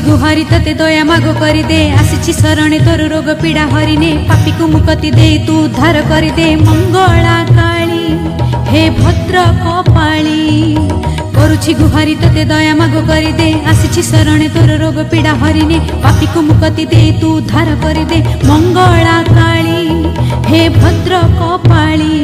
ଗୁହାରି ତତେ ଦୟା ମାଗ କରିଦେ। ଆସିଛି ଶରଣେ ତୋର ରୋଗ ପୀଡ଼ା ହରିନେ। ପାପିକୁ ମୁକତି ଦେଇ ତୁ ଉଦ୍ଧାର କରିଦେ। ମଙ୍ଗଳା କାଳୀ ହେ ଭଦ୍ର କପାଳୀ। କରୁଛି ଗୁହାରି ତତେ ଦୟା ମାଗ କରିଦେ। ଆସିଛି ଶରଣେ ତୋର ରୋଗ ପୀଡ଼ା ହରିନେ। ପାପିକୁ ମୁକତି ଦେଇ ତୁ ଉଦ୍ଧାର କରିଦେ। ମଙ୍ଗଳା କାଳୀ ହେ ଭଦ୍ର କପାଳୀ।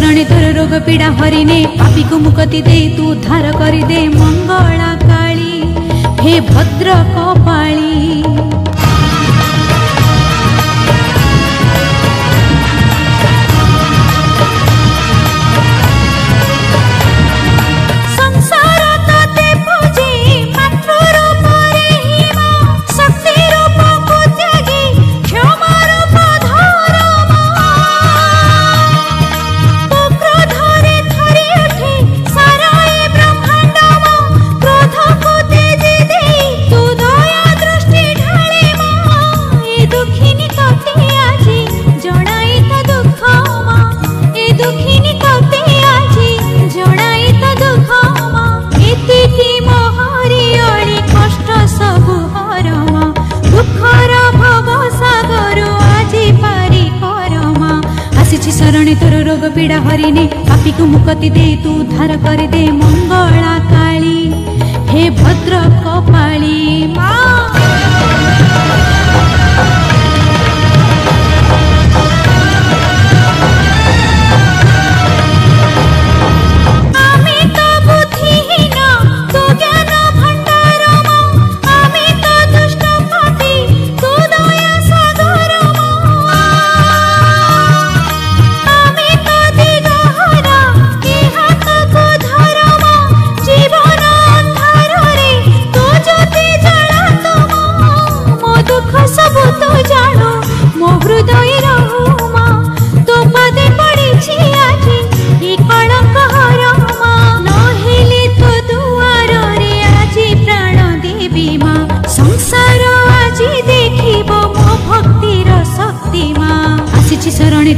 चरणे धर रोग पीडा हरिने पापीको मुकति दे तू उद्धार गरिदे मङ्गला काली हे भद्र कपाली णित पीडा हरिनि पापि मुकति दु उद्धार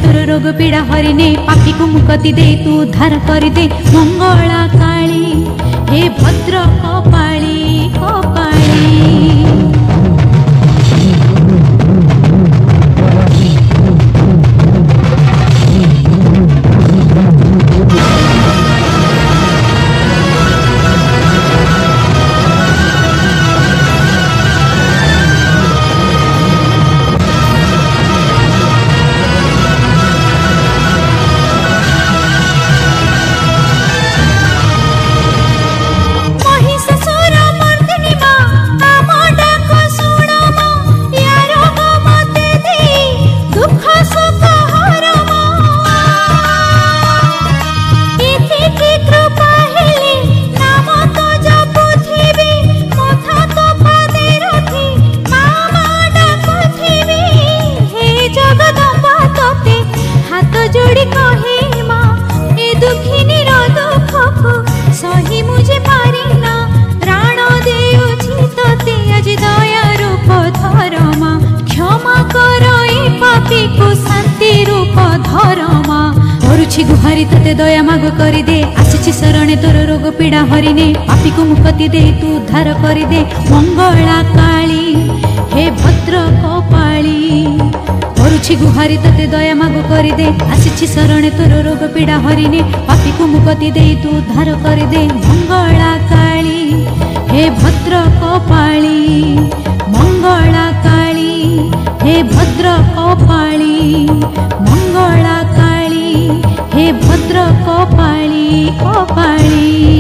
ତୋର ରୋଗ ପୀଡ଼ା ହରିନେ ପାପିକୁ ମୁକତି ଦେଇ ତୁ ଉଦ୍ଧାର କରିଦେ। ମଙ୍ଗଳା କାଳୀ ହେ ଭଦ୍ର କପାଳୀ କରୁଛି ଗୁହାରି ତତେ ଦୟା ମାଗ କରିଦେ। ଆସିଛି ଶରଣେ ତୋର ରୋଗ ପୀଡ଼ା ହରିନେ ପାପୀକୁ ମୁକତି ଦେଇ ତୁ ଉଦ୍ଧାର କରିଦେ। ମଙ୍ଗଳା କାଳୀ ହେ ଭଦ୍ର କପାଳୀ। କରୁଛି ଗୁହାରି ତତେ ଦୟା ମାଗ କରିଦେ। ଆସିଛି ଶରଣେ ତୋର ରୋଗ ପୀଡ଼ା ହରିନେ ପାପିକୁ ମୁକତି ଦେଇ ତୁ ଉଦ୍ଧାର କରିଦେ। ମଙ୍ଗଳା କାଳୀ ହେ ଭଦ୍ର କପାଳୀ। ମଙ୍ଗଳା କାଳୀ ହେ ଭଦ୍ର କପାଳୀ। पुत्र कपाळी कपाळी